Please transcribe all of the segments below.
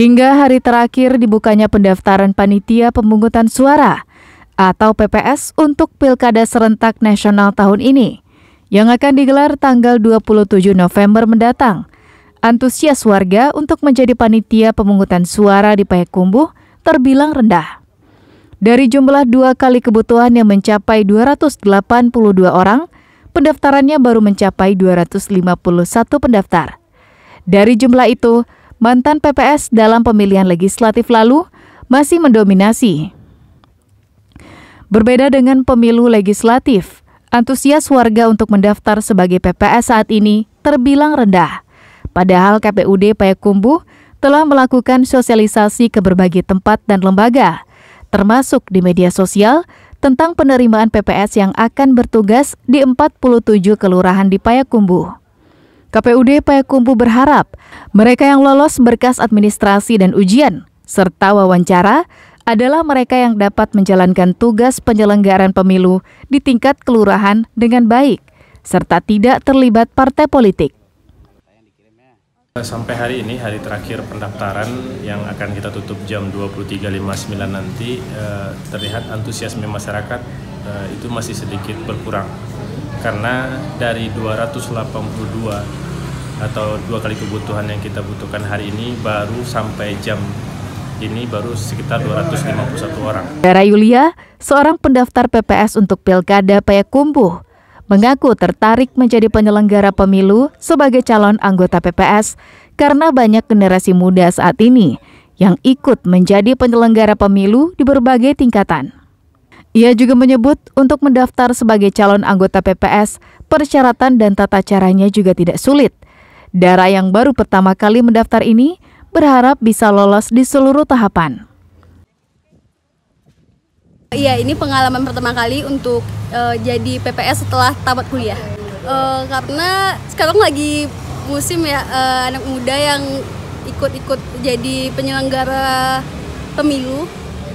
Hingga hari terakhir dibukanya pendaftaran panitia pemungutan suara atau PPS untuk Pilkada Serentak Nasional tahun ini yang akan digelar tanggal 27 November mendatang. Antusias warga untuk menjadi panitia pemungutan suara di Payakumbuh terbilang rendah. Dari jumlah dua kali kebutuhan yang mencapai 282 orang, pendaftarannya baru mencapai 251 pendaftar. Dari jumlah itu, mantan PPS dalam pemilihan legislatif lalu masih mendominasi. Berbeda dengan pemilu legislatif, antusias warga untuk mendaftar sebagai PPS saat ini terbilang rendah. Padahal KPUD Payakumbuh telah melakukan sosialisasi ke berbagai tempat dan lembaga, termasuk di media sosial, tentang penerimaan PPS yang akan bertugas di 47 kelurahan di Payakumbuh. KPUD Payakumbuh berharap mereka yang lolos berkas administrasi dan ujian serta wawancara adalah mereka yang dapat menjalankan tugas penyelenggaraan pemilu di tingkat kelurahan dengan baik serta tidak terlibat partai politik. Sampai hari ini, hari terakhir pendaftaran yang akan kita tutup jam 23.59 nanti, eh, terlihat antusiasme masyarakat eh, itu masih sedikit berkurang karena dari 282 atau dua kali kebutuhan yang kita butuhkan hari ini baru sampai jam ini baru sekitar 251 orang. Dara Yulia, seorang pendaftar PPS untuk Pilkada Payakumbuh, mengaku tertarik menjadi penyelenggara pemilu sebagai calon anggota PPS karena banyak generasi muda saat ini yang ikut menjadi penyelenggara pemilu di berbagai tingkatan. Ia juga menyebut untuk mendaftar sebagai calon anggota PPS, persyaratan dan tata caranya juga tidak sulit. Dara yang baru pertama kali mendaftar ini berharap bisa lolos di seluruh tahapan. Iya, ini pengalaman pertama kali untuk uh, jadi PPS setelah tamat kuliah. Uh, karena sekarang lagi musim ya uh, anak muda yang ikut-ikut jadi penyelenggara pemilu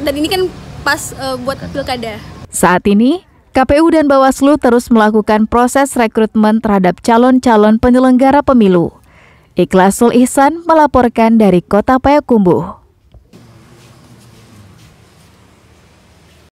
dan ini kan pas uh, buat pilkada. Saat ini, KPU dan Bawaslu terus melakukan proses rekrutmen terhadap calon-calon penyelenggara pemilu. Ikhlasul Ihsan melaporkan dari Kota Payakumbuh.